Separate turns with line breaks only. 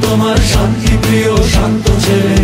তোমার শান্তি প্রিয় শান্ত ছেলে।